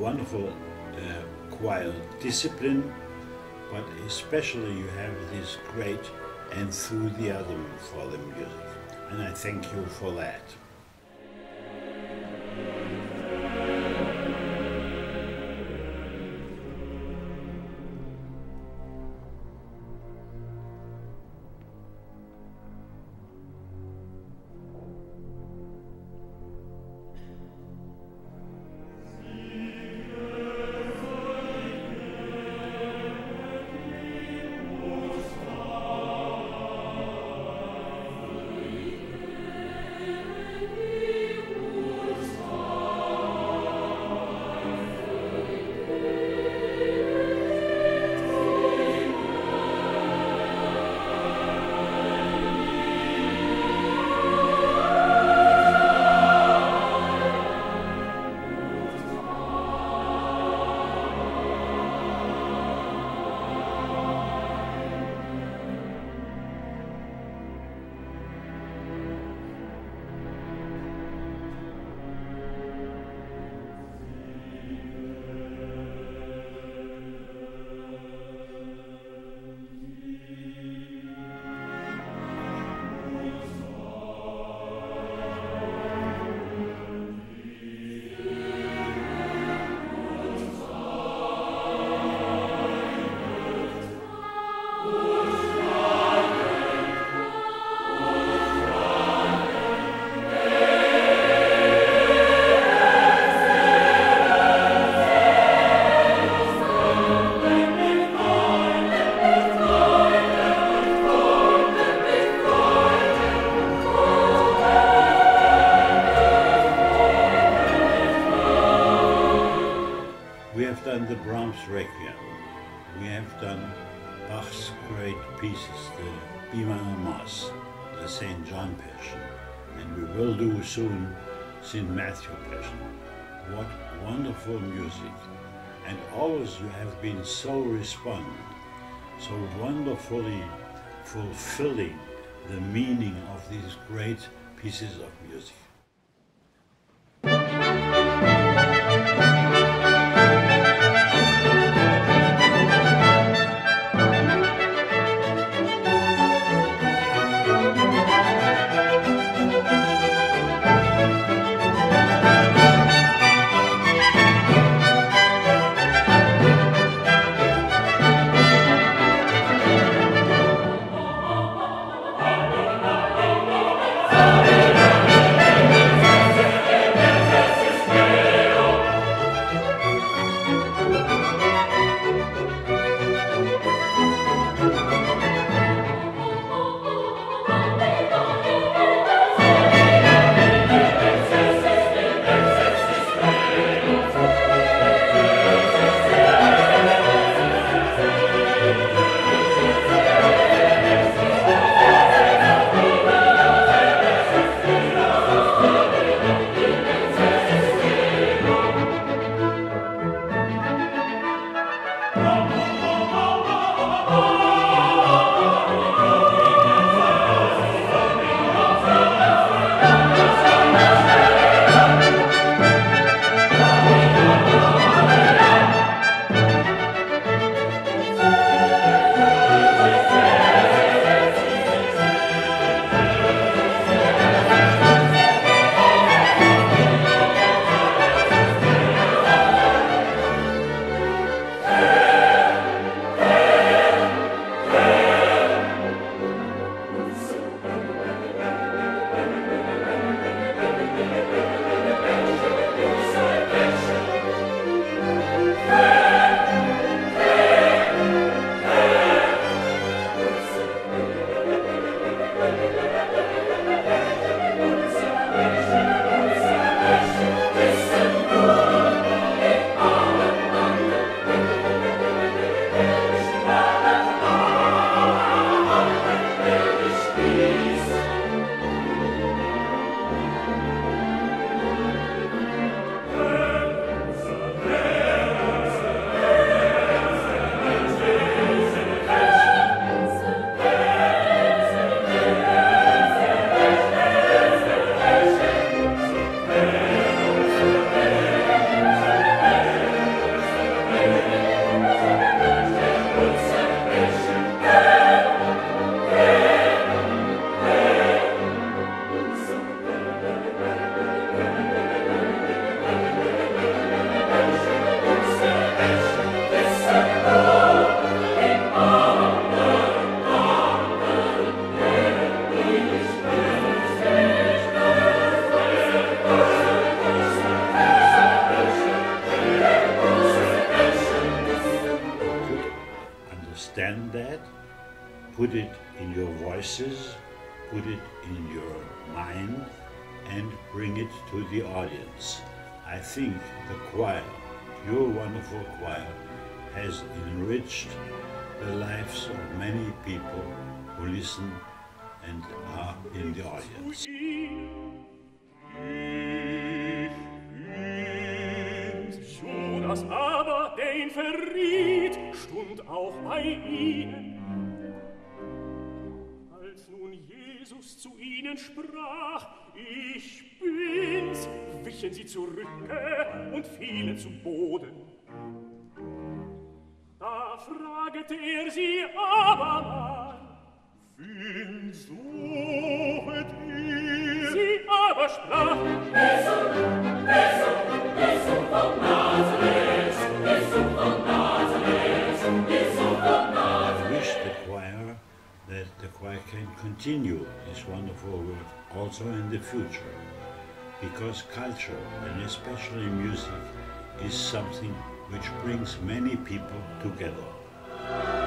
wonderful uh, choir discipline, but especially you have this great enthusiasm for the music. And I thank you for that. Bach's great pieces, the B minor Mass, the St. John Passion, and we will do soon St. Matthew Passion. What wonderful music. And always you have been so respondent, so wonderfully fulfilling the meaning of these great pieces of music. Understand that, put it in your voices, put it in your mind, and bring it to the audience. I think the choir, your wonderful choir, has enriched the lives of many people who listen and are in the audience. auch bei ihnen. Als nun Jesus zu ihnen sprach, ich bin's, wichen sie zurück und fielen zu Boden. Da fragte er sie abermal, Wen suchet ihr? Sie aber sprach, Jesu, Jesu, Jesu von Nazareth. Choir can continue this wonderful work also in the future because culture and especially music is something which brings many people together.